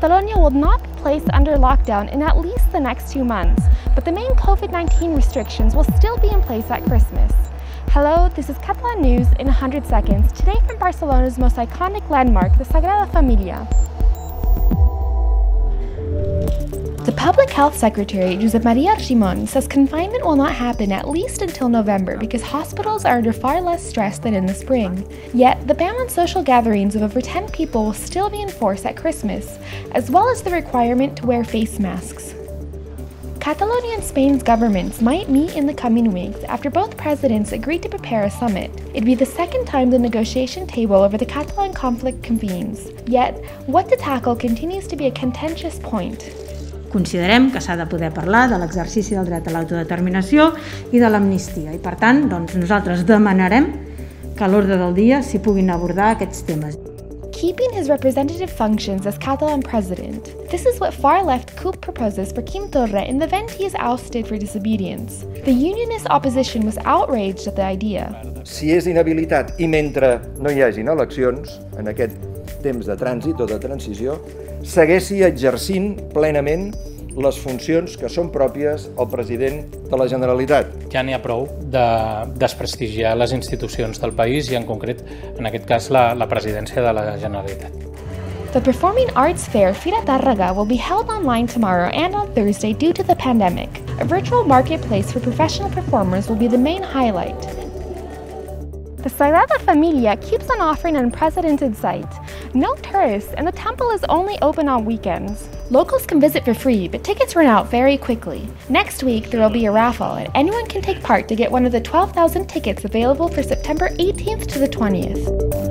will not be placed under lockdown in at least the next two months, but the main COVID 19 restrictions will still be in place at Christmas. Hello, this is Catalan News in 100 seconds, today from Barcelona's most iconic landmark, the Sagrada Familia. The Public Health Secretary, Josep Maria Argimon, says confinement will not happen at least until November because hospitals are under far less stress than in the spring. Yet, the ban on social gatherings of over 10 people will still be in force at Christmas, as well as the requirement to wear face masks. Catalonia and Spain's governments might meet in the coming weeks after both presidents agreed to prepare a summit. It'd be the second time the negotiation table over the Catalan conflict convenes. Yet, what to tackle continues to be a contentious point. Considerem que s'ha de poder parlar de l'exercici del dret a l'autodeterminació i de l'amnistia i, per tant, doncs, nosaltres demanarem que a l'ordre del dia s'hi puguin abordar aquests temes. Keeping his representative functions as Catalan president, this is what far-left CUP proposes for Quim Torra in the event he is ousted for disobedience. The unionist opposition was outraged at the idea. Si és inhabilitat i mentre no hi hagin eleccions, en aquest temps de trànsit o de transició, segueixi exercint plenament les funcions que són pròpies al president de la Generalitat. Ja n'hi ha prou de desprestigiar les institucions del país i en concret, en aquest cas, la, la presidència de la Generalitat. The Performing Arts Fair Fira Tàrrega will be held online tomorrow and on Thursday due to the pandemic. A virtual marketplace for professional performers will be the main highlight. The Sagrada Familia keeps on offering an unprecedented sight. No tourists, and the temple is only open on weekends. Locals can visit for free, but tickets run out very quickly. Next week, there will be a raffle, and anyone can take part to get one of the 12,000 tickets available for September 18th to the 20th.